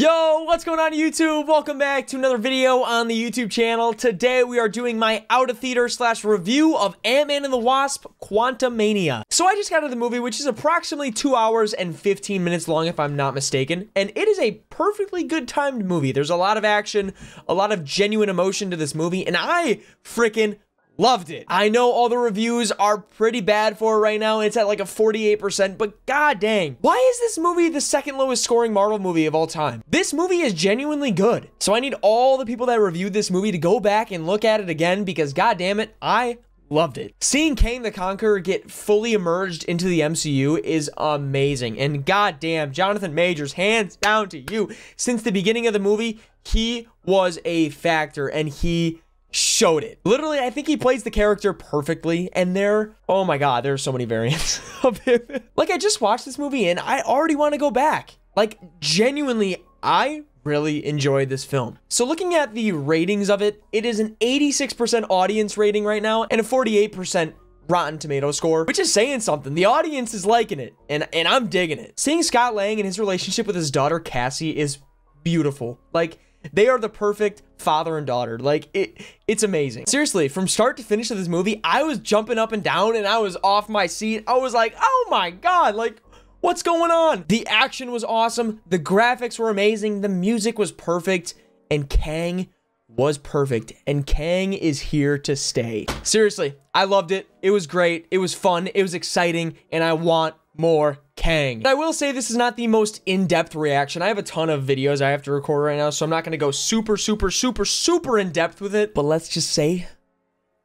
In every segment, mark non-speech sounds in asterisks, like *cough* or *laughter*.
Yo, what's going on YouTube? Welcome back to another video on the YouTube channel. Today we are doing my out of theater slash review of Ant-Man and the Wasp Quantumania. So I just got out of the movie, which is approximately 2 hours and 15 minutes long if I'm not mistaken. And it is a perfectly good timed movie. There's a lot of action, a lot of genuine emotion to this movie, and I freaking Loved it. I know all the reviews are pretty bad for it right now. It's at like a 48%, but god dang. Why is this movie the second lowest scoring Marvel movie of all time? This movie is genuinely good. So I need all the people that reviewed this movie to go back and look at it again because god damn it, I Loved it. Seeing Kang the Conqueror get fully emerged into the MCU is amazing. And goddamn, Jonathan Majors, hands down to you. Since the beginning of the movie, he was a factor and he showed it. Literally, I think he plays the character perfectly. And there, oh my God, there are so many variants *laughs* of him. like, I just watched this movie and I already want to go back. Like, genuinely, I really enjoyed this film. So looking at the ratings of it, it is an 86% audience rating right now and a 48% Rotten Tomato score, which is saying something. The audience is liking it, and, and I'm digging it. Seeing Scott Lang and his relationship with his daughter Cassie is beautiful. Like, they are the perfect father and daughter. Like it it's amazing. Seriously, from start to finish of this movie, I was jumping up and down and I was off my seat. I was like, "Oh my god, like what's going on?" The action was awesome, the graphics were amazing, the music was perfect, and Kang was perfect and Kang is here to stay. Seriously, I loved it. It was great. It was fun. It was exciting and I want more Kang. I will say this is not the most in-depth reaction. I have a ton of videos I have to record right now, so I'm not going to go super, super, super, super in-depth with it. But let's just say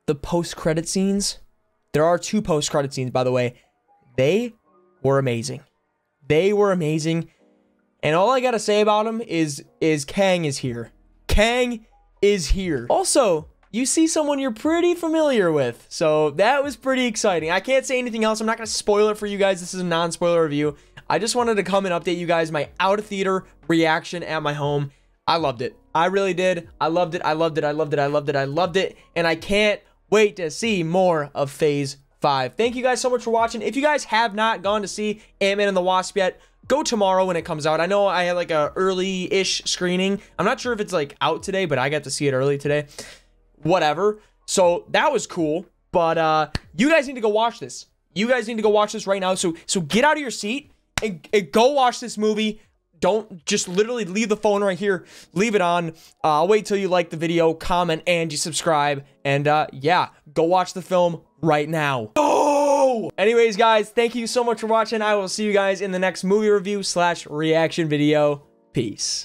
the post-credit scenes, there are two post-credit scenes, by the way. They were amazing. They were amazing. And all I got to say about them is, is Kang is here. Kang is here. Also, you see someone you're pretty familiar with. So that was pretty exciting. I can't say anything else. I'm not going to spoil it for you guys. This is a non-spoiler review. I just wanted to come and update you guys my out of theater reaction at my home. I loved it. I really did. I loved it. I loved it. I loved it. I loved it. I loved it. And I can't wait to see more of Phase 5. Thank you guys so much for watching. If you guys have not gone to see Ant-Man and the Wasp yet, go tomorrow when it comes out. I know I had like a early-ish screening. I'm not sure if it's like out today, but I got to see it early today whatever. So that was cool. But uh, you guys need to go watch this. You guys need to go watch this right now. So so get out of your seat and, and go watch this movie. Don't just literally leave the phone right here. Leave it on. Uh, I'll wait till you like the video, comment, and you subscribe. And uh, yeah, go watch the film right now. Oh! *gasps* Anyways, guys, thank you so much for watching. I will see you guys in the next movie review slash reaction video. Peace.